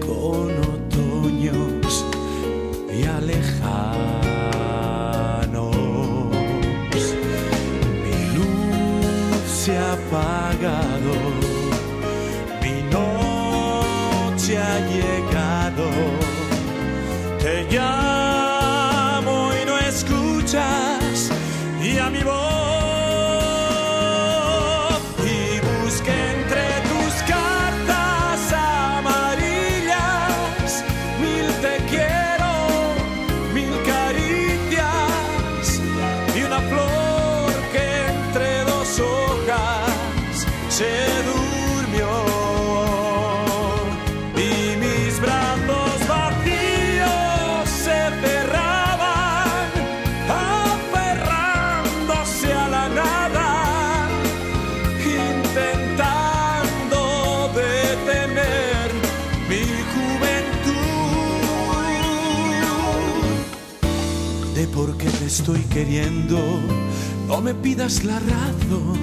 con otoños y alejanos. Mi luz se ha apagado, mi noche ha llegado. Te estoy queriendo no me pidas la razón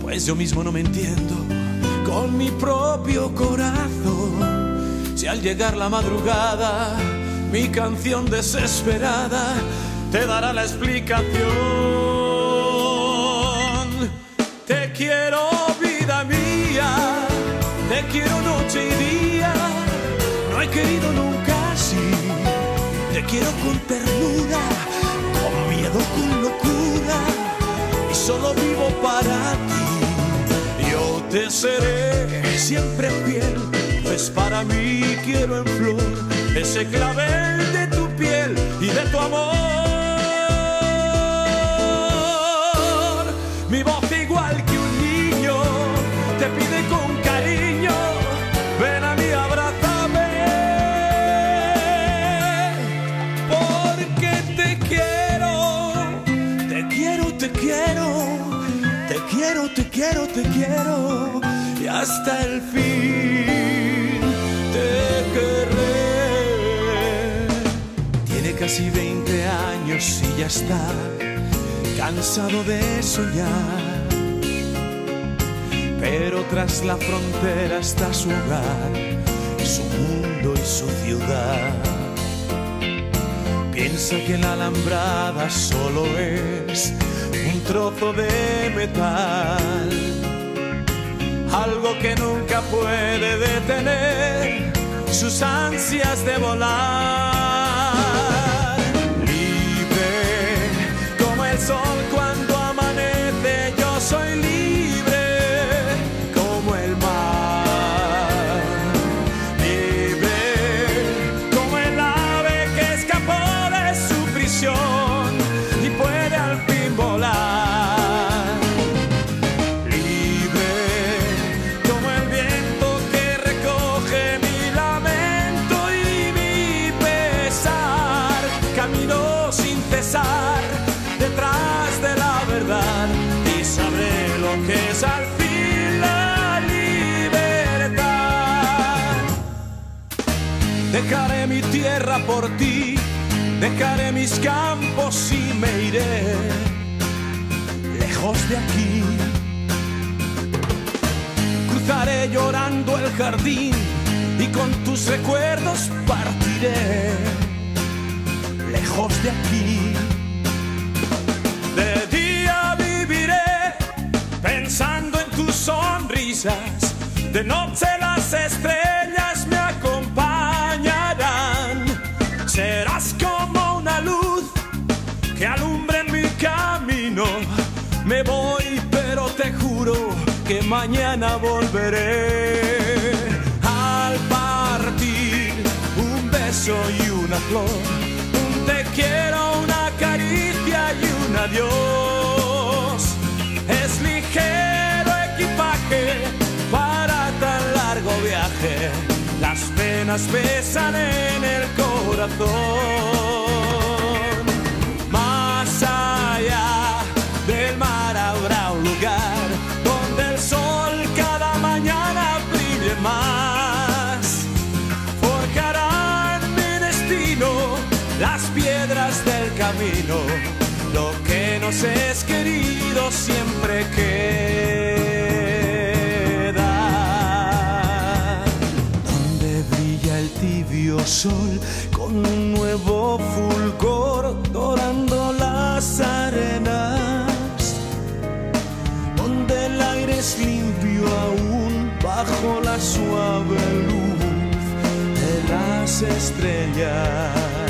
pues yo mismo no me entiendo con mi propio corazón. Si al llegar la madrugada, mi canción desesperada te dará la explicación. Te quiero, vida mía, te quiero noche y día. No he querido nunca así, te quiero con ternura, solo vivo para ti. Yo te seré siempre fiel, pues para mí quiero en flor ese clavel de tu piel y de tu amor. Mi voz igual que un niño te pide con te quiero, te quiero, y hasta el fin te querré. Tiene casi 20 años y ya está cansado de soñar. Pero tras la frontera está su hogar, su mundo y su ciudad. Piensa que la alambrada solo es un trozo de metal, algo que nunca puede detener sus ansias de volar. Libre como el sol cuando tierra por ti, dejaré mis campos y me iré lejos de aquí. Cruzaré llorando el jardín y con tus recuerdos partiré lejos de aquí. De día viviré pensando en tus sonrisas, de noche las que alumbra en mi camino. Me voy, pero te juro que mañana volveré. Al partir, un beso y una flor, un te quiero, una caricia y un adiós. Es ligero equipaje para tan largo viaje. Las penas pesan en el corazón. Las piedras del camino. Lo que nos es querido siempre queda. Donde brilla el tibio sol con un nuevo fulgor dorando las arenas. Donde el aire es limpio aún bajo la suave luna. las estrellas.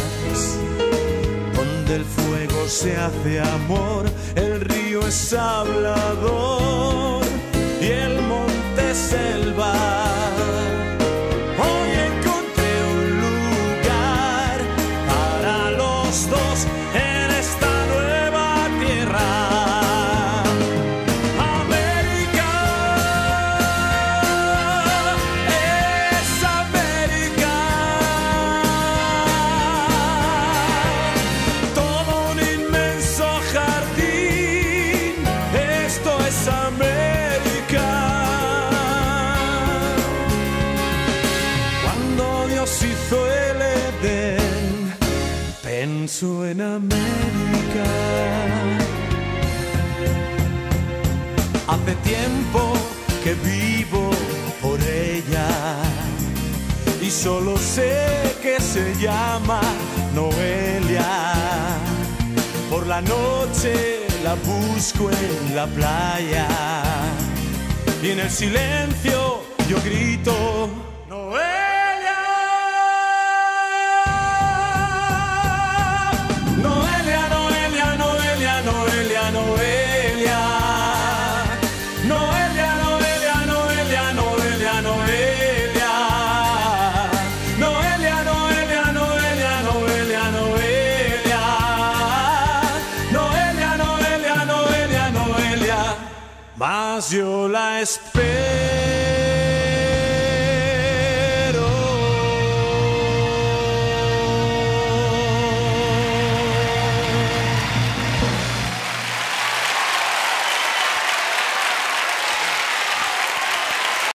Donde el fuego se hace amor, el río es hablador y el monte selva. Hoy Dios hizo el Edén, pensó en América. Hace tiempo que vivo por ella y solo sé que se llama Noelia. Por la noche la busco en la playa y en el silencio yo grito Noelia, Noelia, Noelia,